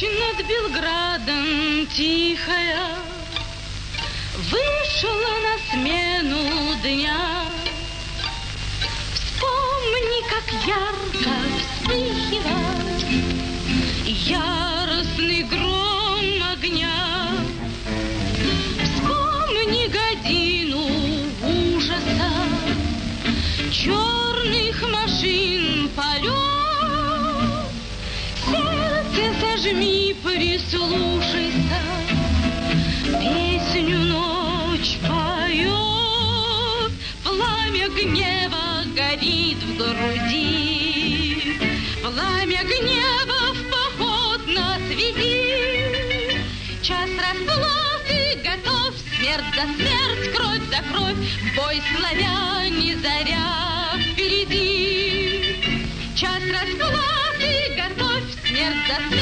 Ночь над Белградом тихая Вышла на смену дня. Вспомни, как ярко вспыхивает Яростный гром огня. Вспомни годину ужаса Черных машин Зажми, прислушайся. Песню ночь поет Пламя гнева горит в груди. Пламя гнева в поход нас веди Час расплаты готов Смерть за смерть, кровь за кровь Бой славяне, заря впереди. Час расплаты готовь Смерть за смерть